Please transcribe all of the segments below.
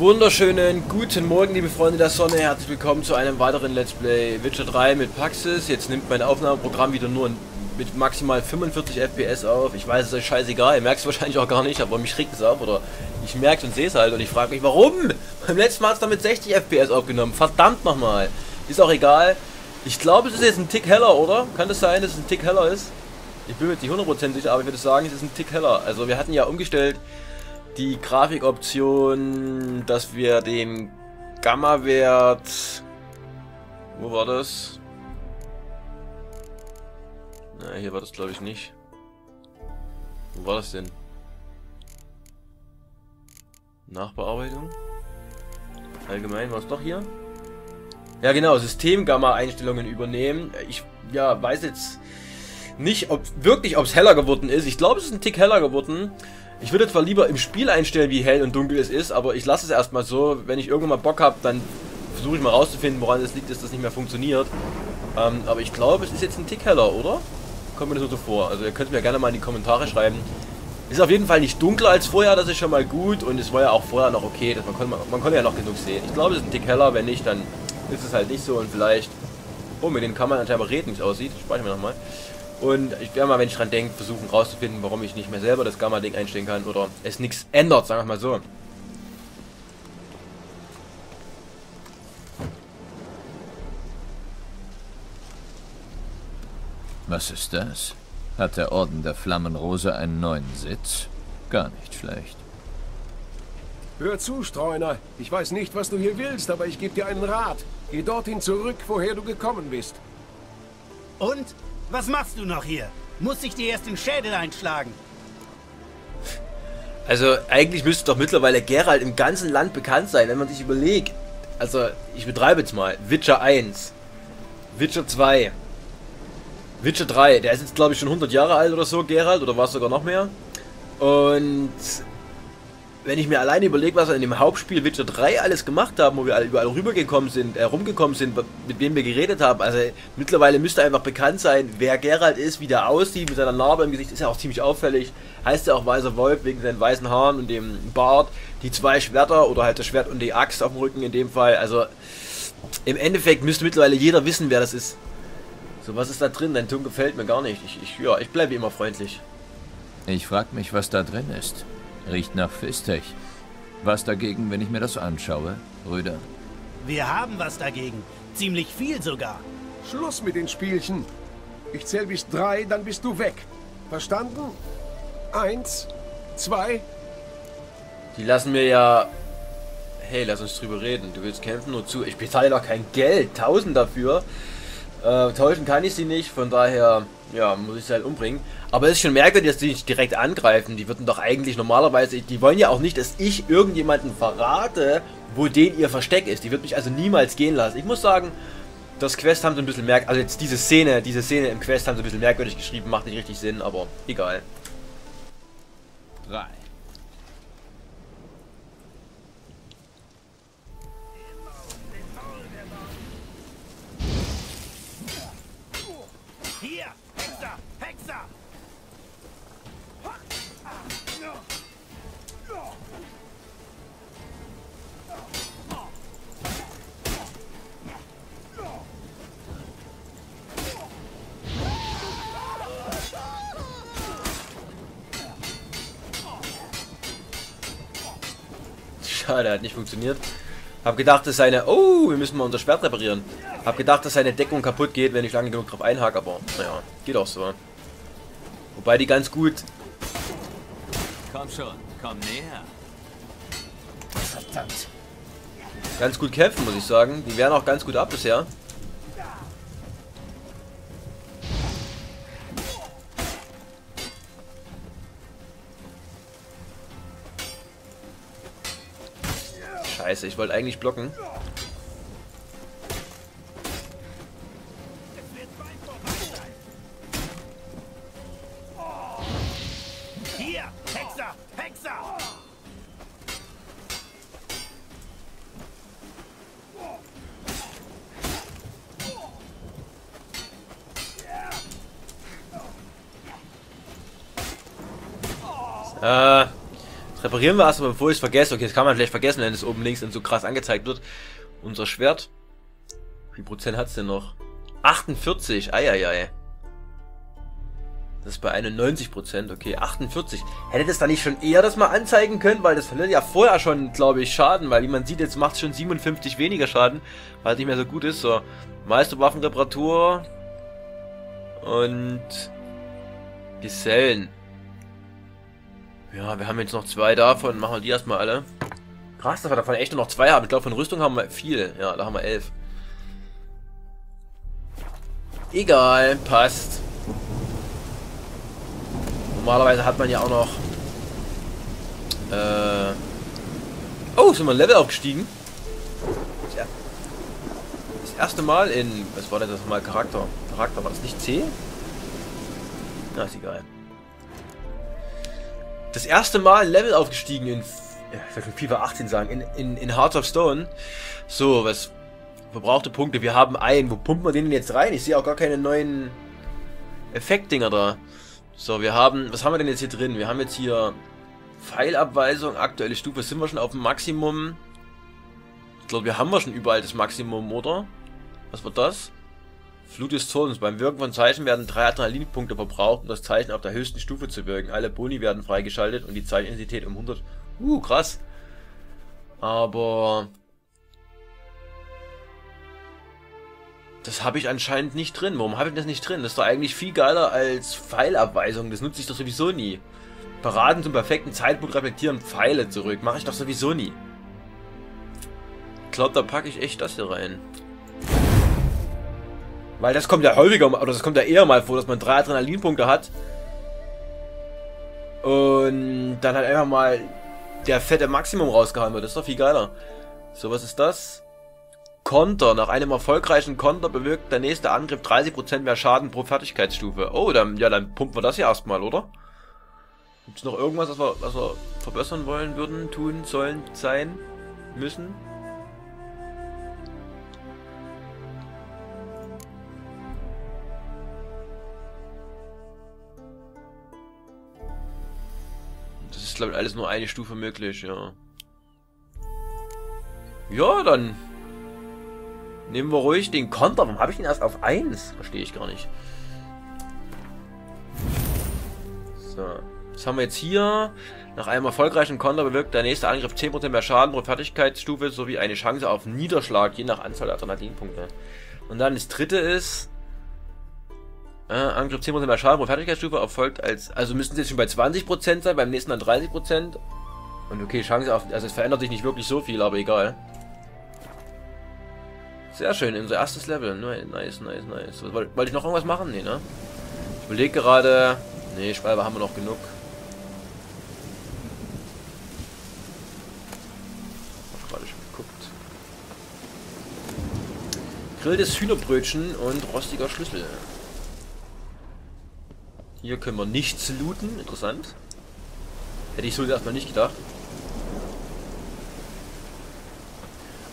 Wunderschönen guten Morgen, liebe Freunde der Sonne. Herzlich willkommen zu einem weiteren Let's Play Witcher 3 mit Paxis. Jetzt nimmt mein Aufnahmeprogramm wieder nur mit maximal 45 FPS auf. Ich weiß, es ist euch scheißegal. Ihr merkt es wahrscheinlich auch gar nicht, aber mich regt es auf. Oder ich merke und sehe es halt und ich frage mich, warum? Beim letzten Mal hat es damit 60 FPS aufgenommen. Verdammt nochmal. Ist auch egal. Ich glaube, es ist jetzt ein Tick heller, oder? Kann das sein, dass es ein Tick heller ist? Ich bin mir nicht 100% sicher, aber ich würde sagen, es ist ein Tick heller. Also wir hatten ja umgestellt die Grafikoption, dass wir den Gamma-Wert... Wo war das? Na, hier war das glaube ich nicht. Wo war das denn? Nachbearbeitung? Allgemein war es doch hier? Ja genau, System-Gamma-Einstellungen übernehmen. Ich ja, weiß jetzt nicht, ob wirklich, ob es heller geworden ist. Ich glaube, es ist ein Tick heller geworden. Ich würde zwar lieber im Spiel einstellen, wie hell und dunkel es ist, aber ich lasse es erstmal so. Wenn ich irgendwann mal Bock habe, dann versuche ich mal rauszufinden, woran es liegt, dass das nicht mehr funktioniert. Ähm, aber ich glaube, es ist jetzt ein Tick heller, oder? Kommt mir das nur so vor. Also ihr könnt mir gerne mal in die Kommentare schreiben. Ist auf jeden Fall nicht dunkler als vorher, das ist schon mal gut. Und es war ja auch vorher noch okay, dass man, konnte, man konnte ja noch genug sehen. Ich glaube, es ist ein Tick heller, wenn nicht, dann ist es halt nicht so. Und vielleicht... Oh, mit den Kammern anscheinend reden, wie es aussieht. Speichern wir nochmal. Und ich werde mal, wenn ich dran denke, versuchen rauszufinden, warum ich nicht mehr selber das Gamma-Ding einstellen kann oder es nichts ändert, sagen wir mal so. Was ist das? Hat der Orden der Flammenrose einen neuen Sitz? Gar nicht schlecht. Hör zu, Streuner. Ich weiß nicht, was du hier willst, aber ich gebe dir einen Rat. Geh dorthin zurück, woher du gekommen bist. Und? Was machst du noch hier? Muss ich dir erst den Schädel einschlagen? Also eigentlich müsste doch mittlerweile Geralt im ganzen Land bekannt sein, wenn man sich überlegt. Also ich betreibe jetzt mal. Witcher 1. Witcher 2. Witcher 3. Der ist jetzt glaube ich schon 100 Jahre alt oder so, Geralt. Oder war es sogar noch mehr. Und wenn ich mir alleine überlege, was wir in dem Hauptspiel Witcher 3 alles gemacht haben, wo wir überall rübergekommen sind, äh, rumgekommen sind, mit wem wir geredet haben, also mittlerweile müsste einfach bekannt sein, wer Geralt ist, wie der aussieht, mit seiner Narbe im Gesicht, ist ja auch ziemlich auffällig. Heißt ja auch Weißer Wolf wegen seinen weißen Haaren und dem Bart, die zwei Schwerter oder halt das Schwert und die Axt auf dem Rücken in dem Fall, also im Endeffekt müsste mittlerweile jeder wissen, wer das ist. So, was ist da drin? Dein Ton gefällt mir gar nicht. Ich, ich, ja, ich bleibe immer freundlich. Ich frag mich, was da drin ist. Riecht nach Fistech. Was dagegen, wenn ich mir das anschaue, Brüder? Wir haben was dagegen. Ziemlich viel sogar. Schluss mit den Spielchen. Ich zähle bis drei, dann bist du weg. Verstanden? Eins, zwei. Die lassen mir ja... Hey, lass uns drüber reden. Du willst kämpfen, nur zu. Ich bezahle doch kein Geld. Tausend dafür. Äh, täuschen kann ich sie nicht, von daher, ja, muss ich sie halt umbringen. Aber es ist schon merkwürdig, dass die nicht direkt angreifen. Die würden doch eigentlich normalerweise, die wollen ja auch nicht, dass ich irgendjemanden verrate, wo den ihr Versteck ist. Die wird mich also niemals gehen lassen. Ich muss sagen, das Quest haben sie ein bisschen merkwürdig, also jetzt diese Szene, diese Szene im Quest haben sie ein bisschen merkwürdig geschrieben, macht nicht richtig Sinn, aber egal. 3. Schade, hat nicht funktioniert. Hab gedacht, dass seine... Oh, wir müssen mal unser Schwert reparieren. Hab gedacht, dass seine Deckung kaputt geht, wenn ich lange genug drauf einhake, aber naja, geht auch so. Wobei die ganz gut... Komm schon, komm näher. Verdammt. Ganz gut kämpfen, muss ich sagen. Die wehren auch ganz gut ab bisher. Scheiße, ich wollte eigentlich blocken. Reparieren wir erstmal, bevor ich es vergesse. Okay, das kann man vielleicht vergessen, wenn es oben links dann so krass angezeigt wird. Unser Schwert. Wie viel Prozent hat's denn noch? 48, eieiei. Das ist bei 91 Prozent, okay, 48. Hätte das da nicht schon eher das mal anzeigen können, weil das verliert ja vorher schon, glaube ich, Schaden, weil wie man sieht, jetzt macht es schon 57 weniger Schaden, weil es nicht mehr so gut ist. So, Meisterwaffenreparatur und Gesellen. Ja, wir haben jetzt noch zwei davon, machen wir die erstmal alle. Krass, dass wir davon echt nur noch zwei haben. Ich glaube, von Rüstung haben wir viel. Ja, da haben wir elf. Egal, passt. Normalerweise hat man ja auch noch... Äh oh, sind wir ein Level aufgestiegen? Das erste Mal in... Was war denn das mal? Charakter. Charakter, war das nicht C? Na, ist egal. Das erste Mal Level aufgestiegen in... Ja, ich will FIFA 18 sagen. In, in, in Hearts of Stone. So, was... Verbrauchte Punkte. Wir haben einen. Wo pumpen wir den denn jetzt rein? Ich sehe auch gar keine neuen Effektdinger da. So, wir haben, was haben wir denn jetzt hier drin? Wir haben jetzt hier Pfeilabweisung, aktuelle Stufe, sind wir schon auf dem Maximum? Ich glaube, wir haben wir schon überall das Maximum, oder? Was wird das? Flut des Todes. Beim Wirken von Zeichen werden drei Adrenalinpunkte verbraucht, um das Zeichen auf der höchsten Stufe zu wirken. Alle Boni werden freigeschaltet und die Zeichenintensität um 100... Uh, krass. Aber... Das habe ich anscheinend nicht drin. Warum habe ich das nicht drin? Das ist doch eigentlich viel geiler als Pfeilabweisung. Das nutze ich doch sowieso nie. Paraden zum perfekten Zeitpunkt reflektieren Pfeile zurück. Mache ich doch sowieso nie. Ich glaube, da packe ich echt das hier rein. Weil das kommt ja häufiger, oder das kommt ja eher mal vor, dass man drei Adrenalinpunkte hat. Und dann halt einfach mal der fette Maximum rausgehauen wird. Das ist doch viel geiler. So, was ist das? Konter. Nach einem erfolgreichen Konter bewirkt der nächste Angriff 30% mehr Schaden pro Fertigkeitsstufe. Oh, dann, ja, dann pumpen wir das ja erstmal, oder? Gibt es noch irgendwas, was wir, was wir verbessern wollen würden, tun, sollen, sein, müssen? Das ist, glaube ich, alles nur eine Stufe möglich, ja. Ja, dann Nehmen wir ruhig den Konter. Warum habe ich ihn erst auf 1? Verstehe ich gar nicht. So. Was haben wir jetzt hier? Nach einem erfolgreichen Konter bewirkt der nächste Angriff 10% mehr Schaden pro Fertigkeitsstufe sowie eine Chance auf Niederschlag, je nach Anzahl der Alternativpunkte. Und dann das dritte ist... Äh, Angriff 10% mehr Schaden pro Fertigkeitsstufe erfolgt als... Also müssen es jetzt schon bei 20% sein, beim nächsten dann 30%. Und okay, Chance auf... Also es verändert sich nicht wirklich so viel, aber egal. Sehr schön, unser erstes Level. Nice, nice, nice. Wollte ich noch irgendwas machen? Nee, ne? Ich überlege gerade... Nee, Schwalbe haben wir noch genug. Hab gerade schon geguckt. Grilltes Hühnerbrötchen und rostiger Schlüssel. Hier können wir nichts looten. Interessant. Hätte ich so erstmal nicht gedacht.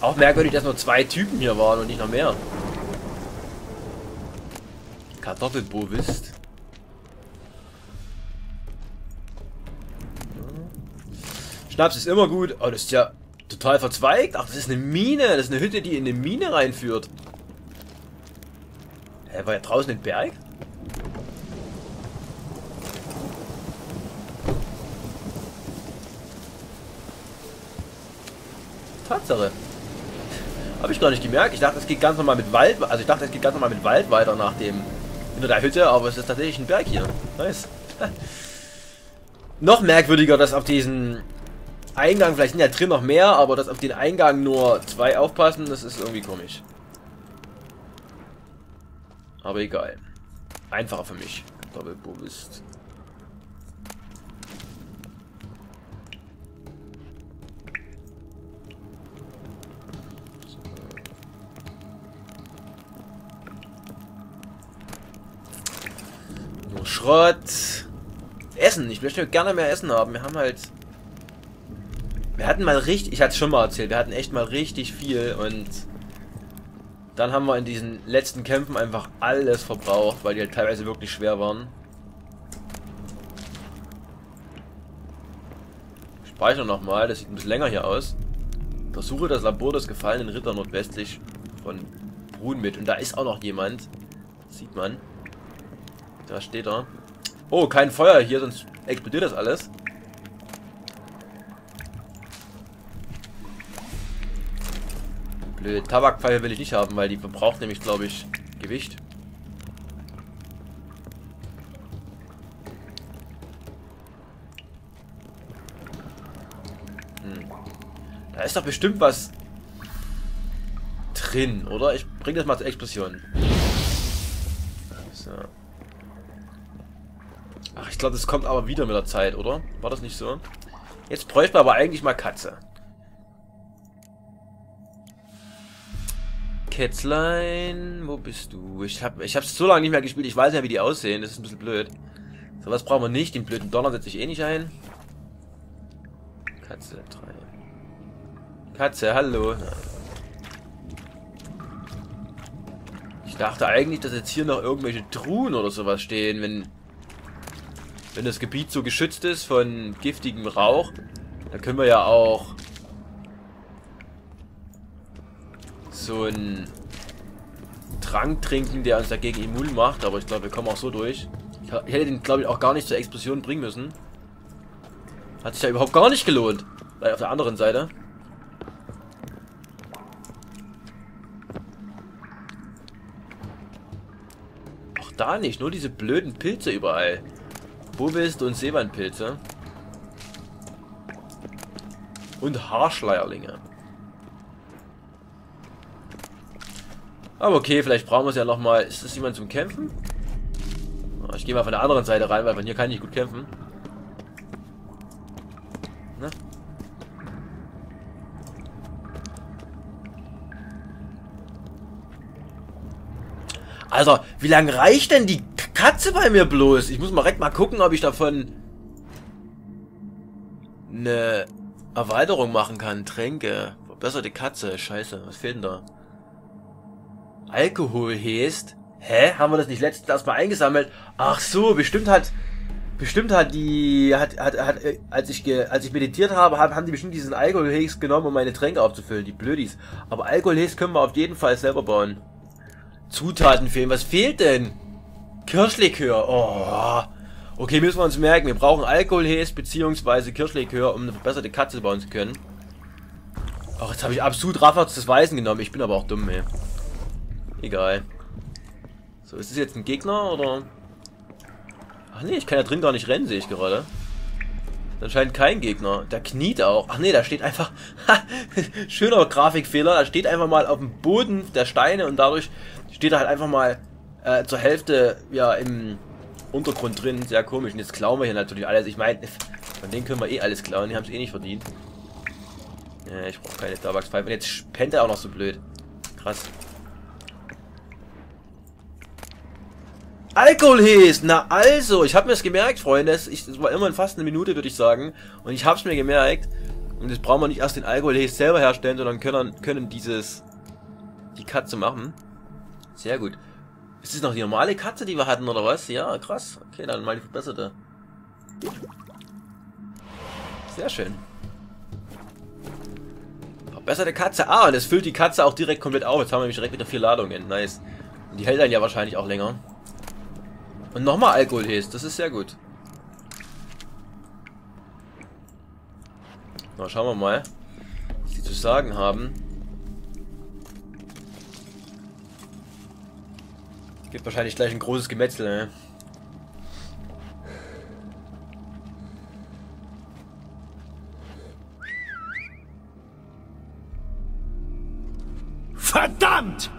Auch merkwürdig, dass nur zwei Typen hier waren und nicht noch mehr. Kartoffelbovist. Schnaps ist immer gut. Oh, das ist ja total verzweigt. Ach, das ist eine Mine. Das ist eine Hütte, die in eine Mine reinführt. Hä, war ja draußen ein Berg? Tatsache. Habe ich gar nicht gemerkt. Ich dachte, es geht ganz normal mit Wald. Also ich dachte, es geht ganz normal mit Wald weiter nach dem hinter der Hütte, aber es ist tatsächlich ein Berg hier. Nice. noch merkwürdiger, dass auf diesen Eingang, vielleicht sind ja drin noch mehr, aber dass auf den Eingang nur zwei aufpassen, das ist irgendwie komisch. Aber egal. Einfacher für mich. Doppelbobist. Schrott. Essen. Ich möchte gerne mehr Essen haben. Wir haben halt... Wir hatten mal richtig... Ich hatte es schon mal erzählt. Wir hatten echt mal richtig viel und... Dann haben wir in diesen letzten Kämpfen einfach alles verbraucht, weil die halt teilweise wirklich schwer waren. Speicher nochmal, das sieht ein bisschen länger hier aus. Versuche das Labor des gefallenen Ritter nordwestlich von Brun mit. Und da ist auch noch jemand. sieht man. Da steht er. Oh, kein Feuer hier, sonst explodiert das alles. Blöd. Tabakpfeife will ich nicht haben, weil die verbraucht nämlich, glaube ich, Gewicht. Hm. Da ist doch bestimmt was drin, oder? Ich bring das mal zur Explosion. So. Ich glaube, das kommt aber wieder mit der Zeit, oder? War das nicht so? Jetzt bräuchte man aber eigentlich mal Katze. Kätzlein, wo bist du? Ich habe ich hab's so lange nicht mehr gespielt, ich weiß ja, wie die aussehen. Das ist ein bisschen blöd. So was brauchen wir nicht. Den blöden Donner setze ich eh nicht ein. Katze 3. Katze, hallo. Ich dachte eigentlich, dass jetzt hier noch irgendwelche Truhen oder sowas stehen, wenn wenn das Gebiet so geschützt ist von giftigem Rauch. Dann können wir ja auch so einen Trank trinken, der uns dagegen immun macht, aber ich glaube, wir kommen auch so durch. Ich hätte den, glaube ich, auch gar nicht zur Explosion bringen müssen. Hat sich ja überhaupt gar nicht gelohnt. Weil auf der anderen Seite. Auch da nicht, nur diese blöden Pilze überall. Bovist und Seewandpilze. Und Haarschleierlinge. Aber okay, vielleicht brauchen wir es ja nochmal. Ist das jemand zum Kämpfen? Oh, ich gehe mal von der anderen Seite rein, weil von hier kann ich gut kämpfen. Ne? Alter, wie lange reicht denn die Katze bei mir bloß? Ich muss mal direkt mal gucken, ob ich davon eine Erweiterung machen kann. Tränke. Verbesserte Katze. Scheiße, was fehlt denn da? Alkohol hest. Hä? Haben wir das nicht letztens erstmal eingesammelt? Ach so, bestimmt hat bestimmt hat die hat hat, hat als ich ge, als ich meditiert habe, haben die bestimmt diesen Alkoholhest genommen, um meine Tränke aufzufüllen, die Blödis. Aber Alkoholhest können wir auf jeden Fall selber bauen. Zutaten fehlen. Was fehlt denn? Kirschlikör. Oh. Okay, müssen wir uns merken. Wir brauchen Alkoholhest bzw. Kirschlikör, um eine verbesserte Katze bauen zu können. Ach, jetzt habe ich absolut Rafferts des Weißen genommen. Ich bin aber auch dumm, ey. Egal. So, ist das jetzt ein Gegner oder... Ach nee, ich kann ja drin gar nicht rennen, sehe ich gerade. Anscheinend kein Gegner. Der kniet auch. Ach nee, da steht einfach... schöner Grafikfehler. Da steht einfach mal auf dem Boden der Steine und dadurch steht er halt einfach mal äh, zur Hälfte ja im Untergrund drin. Sehr komisch. Und jetzt klauen wir hier natürlich alles. Ich meine, von denen können wir eh alles klauen. Die haben es eh nicht verdient. Ja, ich brauche keine Tabakspfeife. Und jetzt pennt er auch noch so blöd. Krass. Alkoholhest! Na also, ich habe mir das gemerkt, Freunde. Es war immerhin fast eine Minute, würde ich sagen. Und ich habe es mir gemerkt. Und jetzt brauchen wir nicht erst den Alkoholhest selber herstellen, sondern können, können dieses... die Katze machen. Sehr gut. Ist das noch die normale Katze, die wir hatten, oder was? Ja, krass. Okay, dann mal die verbesserte. Sehr schön. Verbesserte Katze. Ah, und das füllt die Katze auch direkt komplett auf. Jetzt haben wir nämlich direkt wieder vier Ladungen. Nice. Und die hält dann ja wahrscheinlich auch länger. Und nochmal Alkoholhest, das ist sehr gut. Na, schauen wir mal, was die zu sagen haben. Gibt wahrscheinlich gleich ein großes Gemetzel, ne? Verdammt!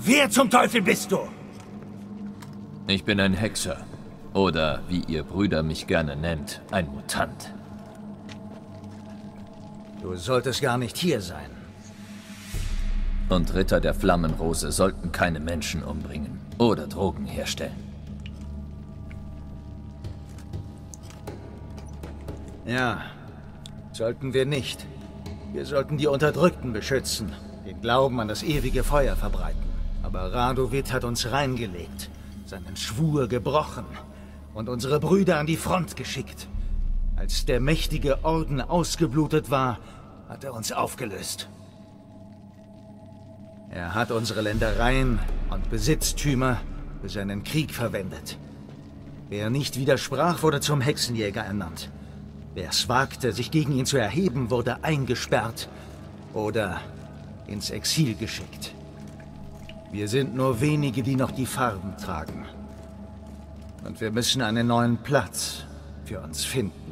Wer zum Teufel bist du? Ich bin ein Hexer. Oder, wie ihr Brüder mich gerne nennt, ein Mutant. Du solltest gar nicht hier sein. Und Ritter der Flammenrose sollten keine Menschen umbringen oder Drogen herstellen. Ja, sollten wir nicht. Wir sollten die Unterdrückten beschützen, den Glauben an das ewige Feuer verbreiten. Aber Radovid hat uns reingelegt seinen Schwur gebrochen und unsere Brüder an die Front geschickt. Als der mächtige Orden ausgeblutet war, hat er uns aufgelöst. Er hat unsere Ländereien und Besitztümer für seinen Krieg verwendet. Wer nicht widersprach, wurde zum Hexenjäger ernannt. Wer es wagte, sich gegen ihn zu erheben, wurde eingesperrt oder ins Exil geschickt. Wir sind nur wenige, die noch die Farben tragen. Und wir müssen einen neuen Platz für uns finden.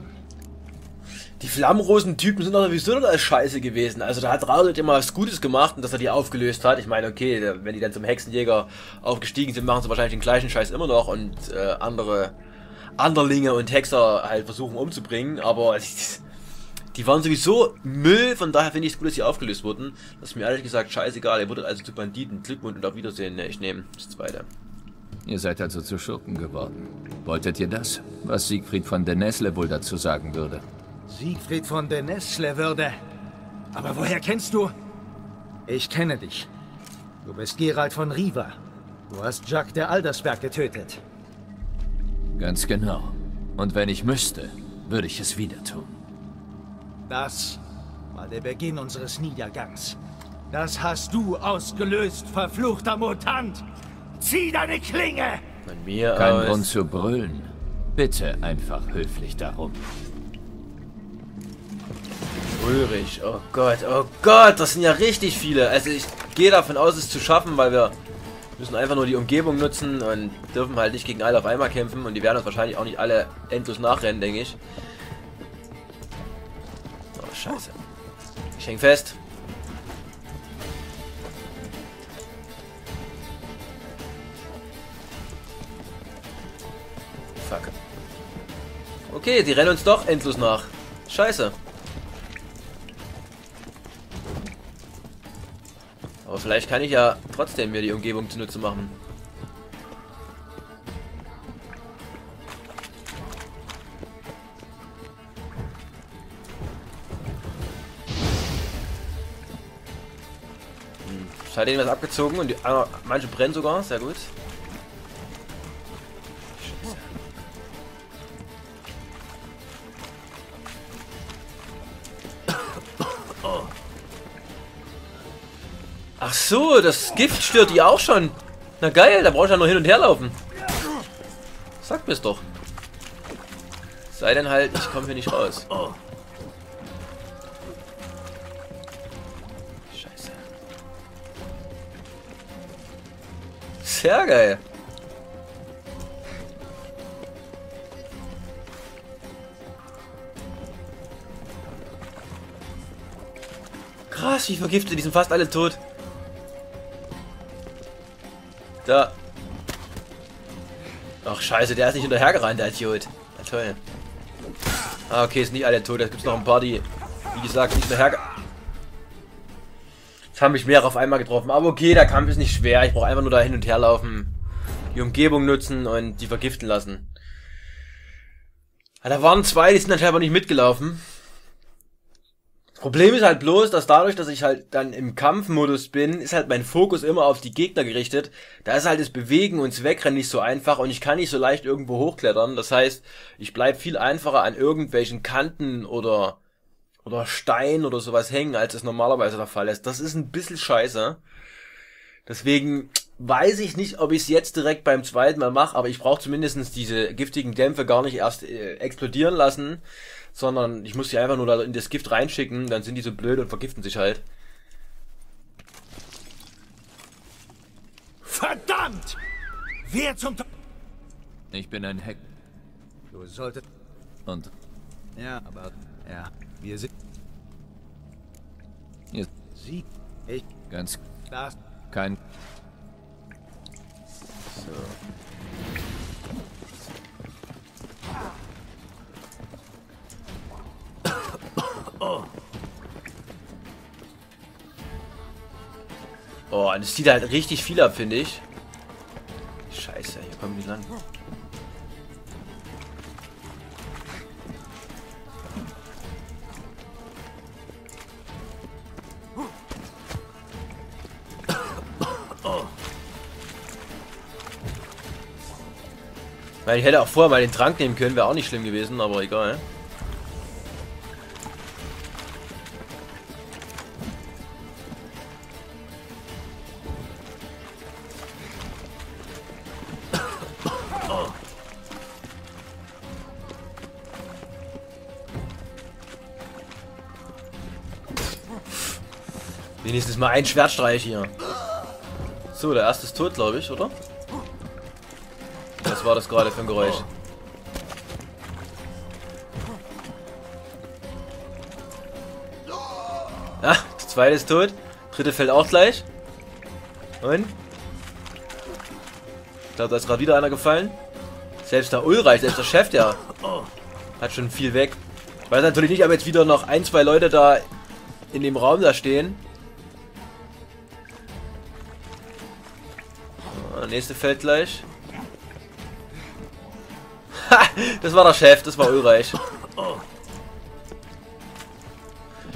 Die Flammenrosen-Typen sind doch sowieso noch als Scheiße gewesen. Also da hat Radelt immer was Gutes gemacht und dass er die aufgelöst hat. Ich meine, okay, wenn die dann zum Hexenjäger aufgestiegen sind, machen sie wahrscheinlich den gleichen Scheiß immer noch und äh, andere Anderlinge und Hexer halt versuchen umzubringen. Aber die waren sowieso Müll, von daher finde ich es gut, dass sie aufgelöst wurden. Das ist mir ehrlich gesagt scheißegal. Er wurde also zu Banditen. Glückwunsch und auf Wiedersehen. Ne, ich nehme das zweite. Ihr seid also zu Schurken geworden. Wolltet ihr das? Was Siegfried von der Nesle wohl dazu sagen würde? Siegfried von der Nesle würde. Aber woher kennst du? Ich kenne dich. Du bist Gerald von Riva. Du hast Jacques der Aldersberg getötet. Ganz genau. Und wenn ich müsste, würde ich es wieder tun. Das war der Beginn unseres Niedergangs. Das hast du ausgelöst, verfluchter Mutant! Zieh deine Klinge! Von mir Kein aus. Grund zu brüllen. Bitte einfach höflich darum. Ulrich, oh Gott, oh Gott, das sind ja richtig viele. Also ich gehe davon aus, es zu schaffen, weil wir müssen einfach nur die Umgebung nutzen und dürfen halt nicht gegen alle auf einmal kämpfen. Und die werden uns wahrscheinlich auch nicht alle endlos nachrennen, denke ich. Oh, scheiße. Ich häng fest. Fuck. Okay, die rennen uns doch endlos nach. Scheiße. Aber vielleicht kann ich ja trotzdem mir die Umgebung zunutze machen. Hm, es hat ihnen was abgezogen und die, ah, manche brennen sogar, sehr gut. So, das Gift stört die auch schon. Na geil, da brauche ich ja nur hin und her laufen. Sag mir's doch. Sei denn halt, ich komme hier nicht raus. Scheiße. Sehr geil. Krass, wie vergiftet, die sind fast alle tot. Da. Ach scheiße, der ist nicht hinterhergerannt, der Idiot. Ja, toll. Ah, okay, sind nicht alle tot. Da gibt's noch ein paar, die, wie gesagt, nicht hinterher... Jetzt haben mich mehrere auf einmal getroffen. Aber okay, der Kampf ist nicht schwer. Ich brauche einfach nur da hin und her laufen. Die Umgebung nutzen und die vergiften lassen. Ja, da waren zwei, die sind dann scheinbar nicht mitgelaufen. Das Problem ist halt bloß, dass dadurch, dass ich halt dann im Kampfmodus bin, ist halt mein Fokus immer auf die Gegner gerichtet. Da ist halt das Bewegen und das Wegrennen nicht so einfach und ich kann nicht so leicht irgendwo hochklettern. Das heißt, ich bleib viel einfacher an irgendwelchen Kanten oder oder Stein oder sowas hängen, als es normalerweise der Fall ist. Das ist ein bisschen scheiße. Deswegen weiß ich nicht, ob ich es jetzt direkt beim zweiten Mal mache, aber ich brauche zumindestens diese giftigen Dämpfe gar nicht erst äh, explodieren lassen, sondern ich muss sie einfach nur da in das Gift reinschicken, dann sind die so blöd und vergiften sich halt. Verdammt! Wer zum... Ich bin ein Heck du solltest... und Ja, aber... Ja, wir sind... ihr Sie... Ich... ganz Das... kein Oh, und zieht halt richtig viel ab, finde ich. Scheiße, hier kommen die lang. Ich hätte auch vorher mal den Trank nehmen können, wäre auch nicht schlimm gewesen, aber egal. Wenigstens mal ein Schwertstreich hier. So, der erste ist tot, glaube ich, oder? Was war das gerade für ein Geräusch? Ah, der zweite ist tot. Dritte fällt auch gleich. Und? Ich glaube, da ist gerade wieder einer gefallen. Selbst der Ulreich, selbst der Chef, der hat schon viel weg. Weiß natürlich nicht, ob jetzt wieder noch ein, zwei Leute da in dem Raum da stehen. Nächste fällt gleich. Ha! Das war der Chef, das war Ulreich.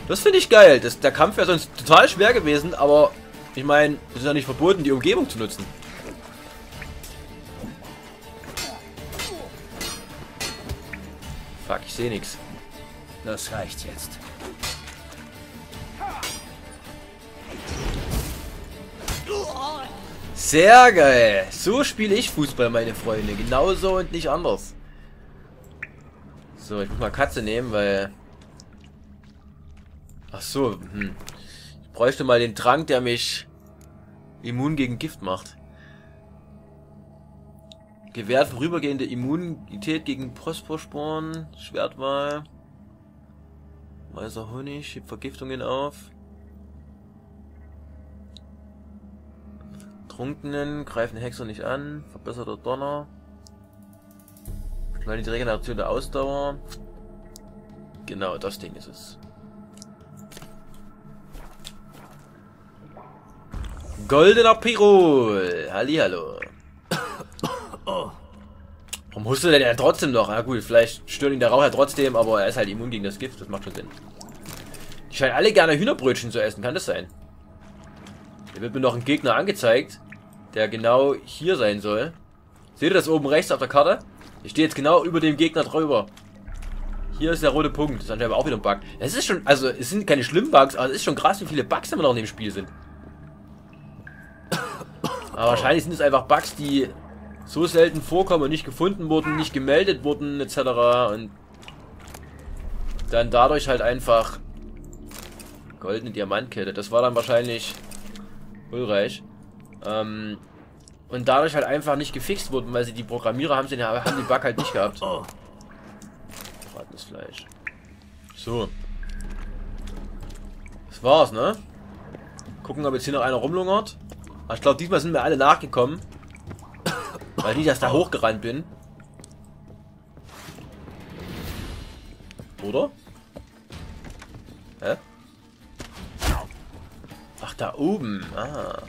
Das finde ich geil. Das, der Kampf wäre sonst total schwer gewesen, aber ich meine, es ist ja nicht verboten, die Umgebung zu nutzen. Fuck, ich sehe nichts. Das reicht jetzt. Sehr geil. So spiele ich Fußball, meine Freunde. Genauso und nicht anders. So, ich muss mal Katze nehmen, weil... Ach so, hm. Ich bräuchte mal den Trank, der mich immun gegen Gift macht. Gewährt vorübergehende Immunität gegen Prosporsporen, Schwertwahl, weißer Honig, schiebt Vergiftungen auf. Trunkenen greifen Hexer nicht an, verbesserter Donner. Beschleunigt die Regeneration der Ausdauer. Genau, das Ding ist es. Goldener Pirol. Hallihallo. Warum hustet denn er trotzdem noch? Na gut, vielleicht stört ihn der Rauch ja trotzdem, aber er ist halt immun gegen das Gift. Das macht schon Sinn. Die scheinen alle gerne Hühnerbrötchen zu essen. Kann das sein? Wird mir noch ein Gegner angezeigt, der genau hier sein soll. Seht ihr das oben rechts auf der Karte? Ich stehe jetzt genau über dem Gegner drüber. Hier ist der rote Punkt. Das ist anscheinend auch wieder ein Bug. Es ist schon, also es sind keine schlimmen Bugs, aber es ist schon krass, wie viele Bugs immer noch in dem Spiel sind. Aber wahrscheinlich sind es einfach Bugs, die so selten vorkommen und nicht gefunden wurden, nicht gemeldet wurden, etc. Und dann dadurch halt einfach goldene Diamantkette. Das war dann wahrscheinlich Ulreich. Ähm, und dadurch halt einfach nicht gefixt wurden, weil sie die Programmierer haben, sie, haben den Bug halt nicht gehabt. Bratenes Fleisch. So. Das war's, ne? Gucken, ob jetzt hier noch einer rumlungert. Aber ich glaube, diesmal sind wir alle nachgekommen. Weil nicht, dass ich da hochgerannt bin. Oder? Ach, da oben. Ah.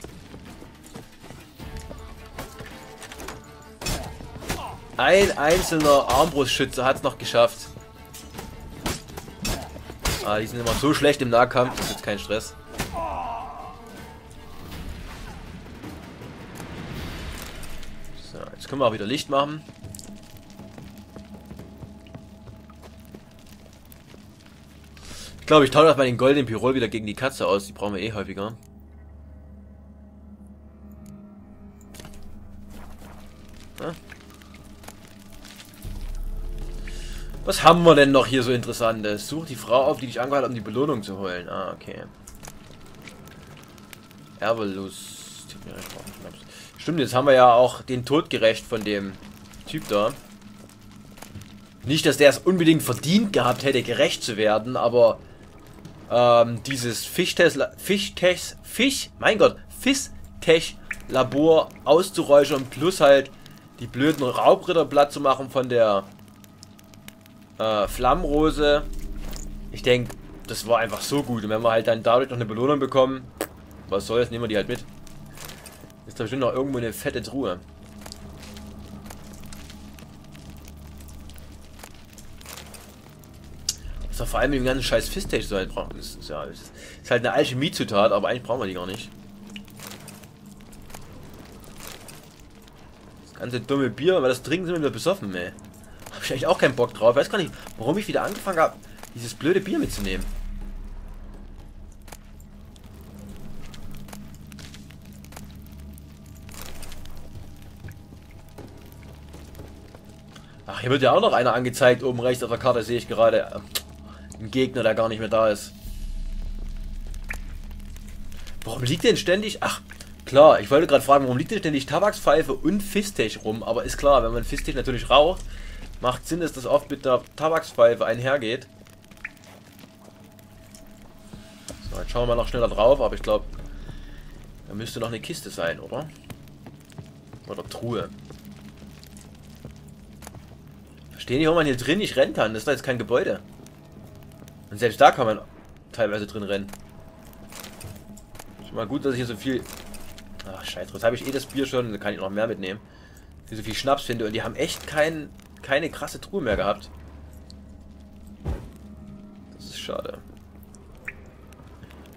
Ein einzelner Armbrustschütze hat es noch geschafft. Ah, die sind immer so schlecht im Nahkampf. Das ist jetzt kein Stress. So, jetzt können wir auch wieder Licht machen. Glaube, ich tausche auch mal den goldenen Pyrol wieder gegen die Katze aus. Die brauchen wir eh häufiger. Was haben wir denn noch hier so Interessantes? Such die Frau auf, die dich angehört hat, um die Belohnung zu holen. Ah, okay. Ervelus. Stimmt, jetzt haben wir ja auch den Tod gerecht von dem Typ da. Nicht, dass der es unbedingt verdient gehabt hätte, gerecht zu werden, aber ähm, dieses Fischtech, Fischtech, Fisch, mein Gott, Fischtech-Labor auszuräuchern, plus halt die blöden Raubritter platt zu machen von der äh, Flammrose. Ich denke, das war einfach so gut. Und wenn wir halt dann dadurch noch eine Belohnung bekommen, was soll jetzt nehmen wir die halt mit. Ist da bestimmt noch irgendwo eine fette Truhe. Das ist doch vor allem im ganzen scheiß Fisttech so halt brauchen. Ist, ja, das ist halt eine Alchemie-Zutat, aber eigentlich brauchen wir die gar nicht. Das ganze dumme Bier, weil das trinken sind wir wieder besoffen, ey. Hab ich eigentlich auch keinen Bock drauf. Weiß gar nicht, warum ich wieder angefangen habe, dieses blöde Bier mitzunehmen. Ach, hier wird ja auch noch einer angezeigt. Oben rechts auf der Karte sehe ich gerade einen Gegner, der gar nicht mehr da ist. Warum liegt denn ständig... Ach, klar, ich wollte gerade fragen, warum liegt denn ständig Tabakspfeife und Fistech rum? Aber ist klar, wenn man Fistech natürlich raucht, macht Sinn, dass das oft mit der Tabakspfeife einhergeht. So, jetzt schauen wir mal noch schneller drauf, aber ich glaube, da müsste noch eine Kiste sein, oder? Oder Truhe. Verstehe nicht, warum man hier drin nicht rennen kann. Das ist doch jetzt kein Gebäude. Und selbst da kann man teilweise drin rennen. Schon mal gut, dass ich hier so viel... Ach, scheiße. Jetzt habe ich eh das Bier schon. Da kann ich noch mehr mitnehmen. Hier so viel Schnaps finde. Und die haben echt kein, keine krasse Truhe mehr gehabt. Das ist schade.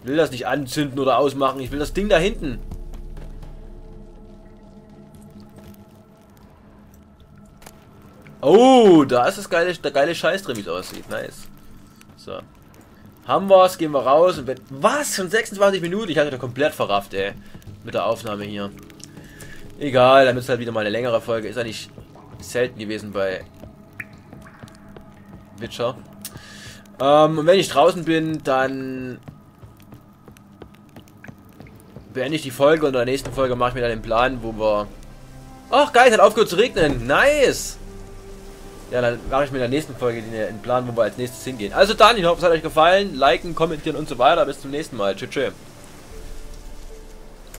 Ich will das nicht anzünden oder ausmachen. Ich will das Ding da hinten. Oh, da ist das geile, der geile Scheiß drin, wie es aussieht. Nice. So. Haben wir's, gehen wir raus und wenn. Was? Schon 26 Minuten? Ich hatte da komplett verrafft, ey. Mit der Aufnahme hier. Egal, damit es halt wieder mal eine längere Folge. Ist eigentlich selten gewesen bei Witcher. Ähm, und wenn ich draußen bin, dann beende ich die Folge und in der nächsten Folge mache ich mir dann den Plan, wo wir... Ach geil, es hat aufgehört zu regnen. Nice! Ja, dann mache ich mir in der nächsten Folge den Plan, wo wir als nächstes hingehen. Also dann, ich hoffe, es hat euch gefallen. Liken, kommentieren und so weiter. Bis zum nächsten Mal. Tschüss. tschüss.